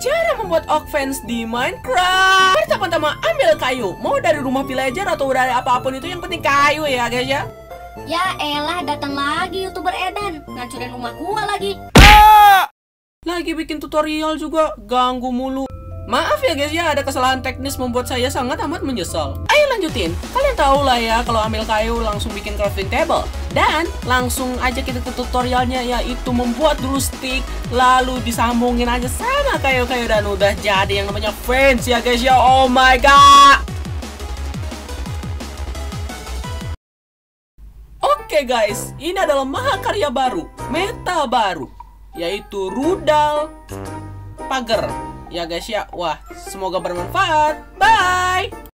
Cara membuat oak fence di Minecraft. Pertama-tama ambil kayu. Mau dari rumah villager atau dari apa pun itu Yang penting kayu ya guys ya. Ya elah datang lagi youtuber Edan. Ngancurin rumah gua lagi. Lagi bikin tutorial juga. Ganggu mulu Maaf ya guys ya, ada kesalahan teknis membuat saya sangat amat menyesal. Ayo lanjutin. Kalian tahu lah ya kalau ambil kayu langsung bikin crafting table. Dan langsung aja kita ke tutorialnya yaitu membuat dulu stick lalu disambungin aja sama kayu-kayu dan udah jadi yang namanya fence ya guys ya. Oh my god. Oke guys, ini adalah mahakarya baru, meta baru, yaitu rudal pagar. Ya guys ya, wah semoga bermanfaat. Bye.